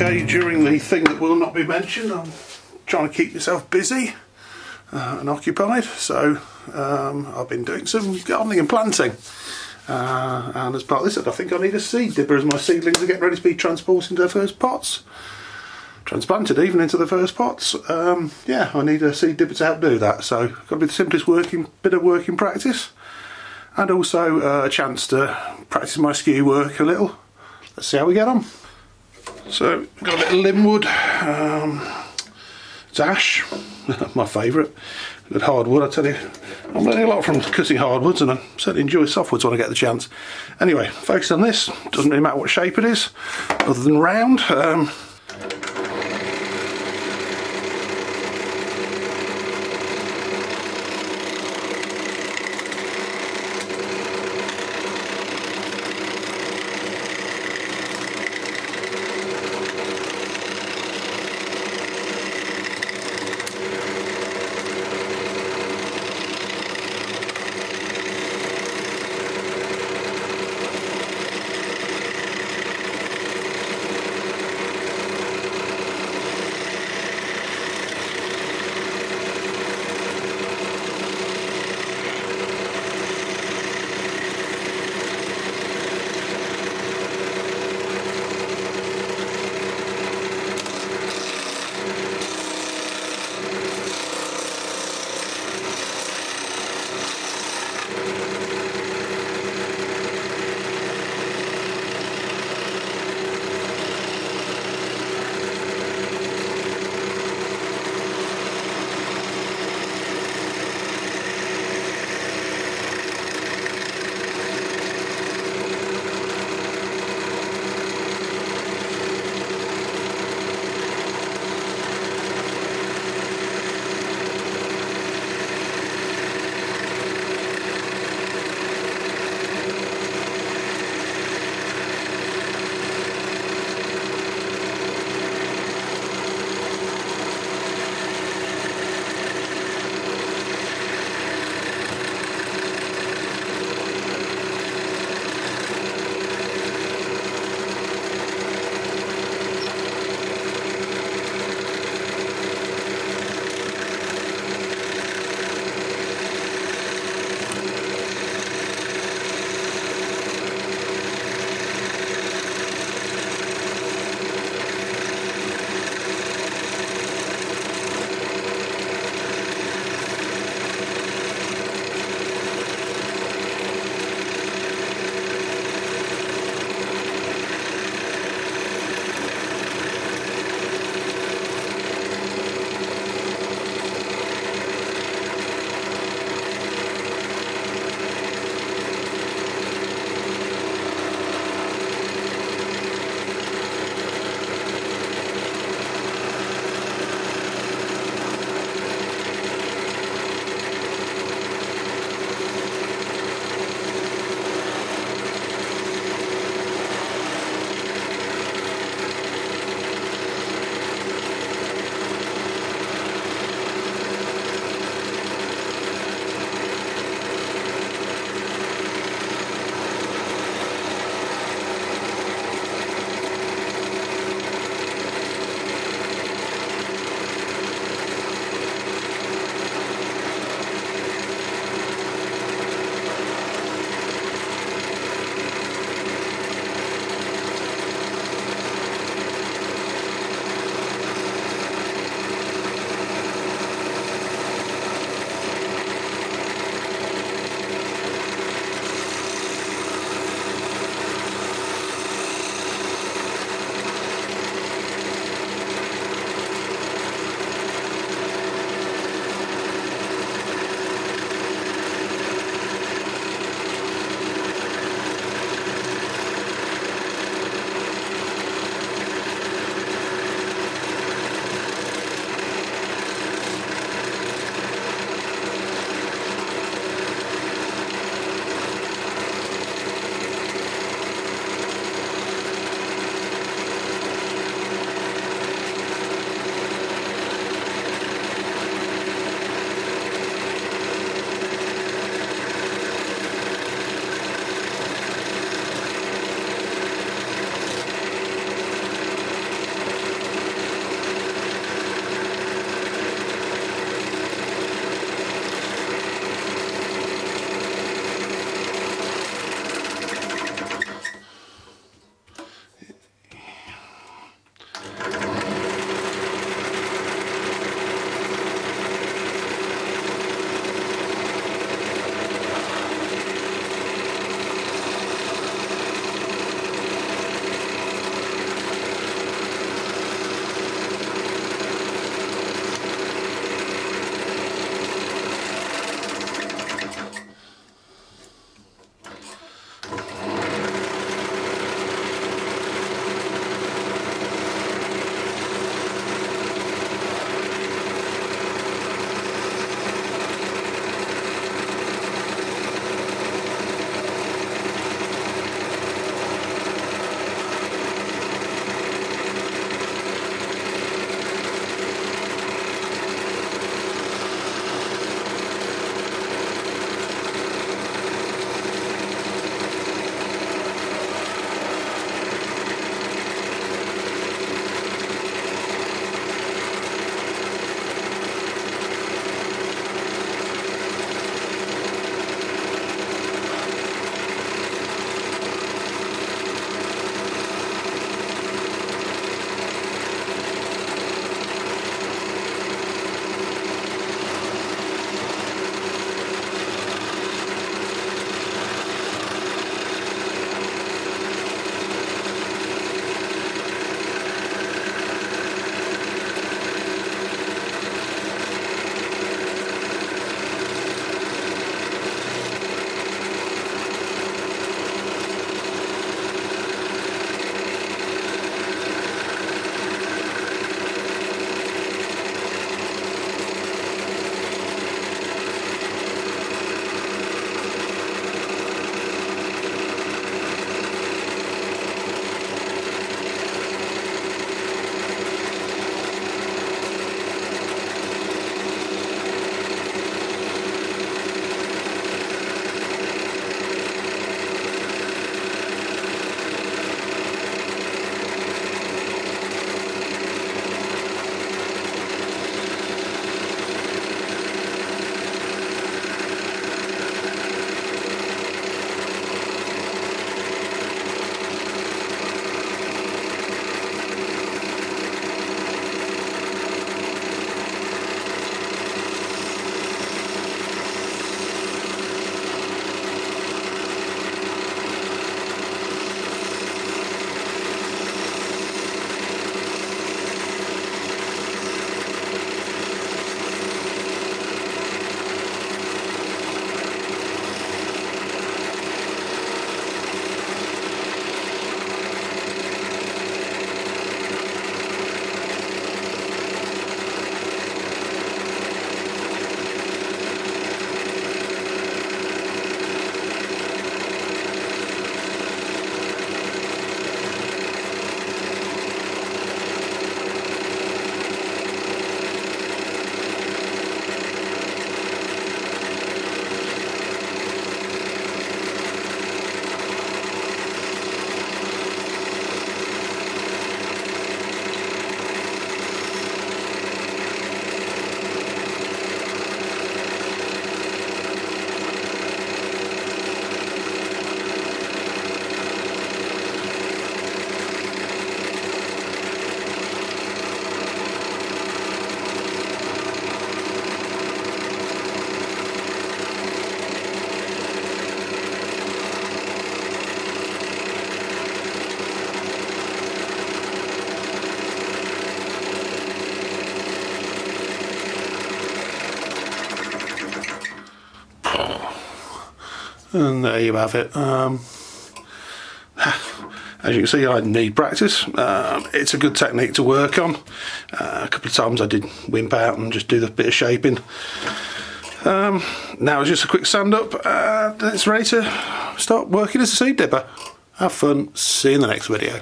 Okay, during the thing that will not be mentioned, I'm trying to keep myself busy uh, and occupied. So um, I've been doing some gardening and planting. Uh, and as part of this, I think I need a seed dibber as my seedlings are getting ready to be transported into their first pots. Transplanted even into the first pots. Um, yeah, I need a seed dibber to help do that. So got to be the simplest working bit of working practice. And also uh, a chance to practice my skew work a little. Let's see how we get on. So got a bit of Linwood, um, it's ash, my favourite. Good hardwood, I tell you. I'm learning a lot from cutting hardwoods and I certainly enjoy softwoods when I get the chance. Anyway, focus on this. Doesn't really matter what shape it is, other than round. Um, and there you have it. Um, as you can see I need practice. Um, it's a good technique to work on. Uh, a couple of times I did wimp out and just do the bit of shaping. Um, now it's just a quick sand up and it's ready to start working as a seed dibber. Have fun. See you in the next video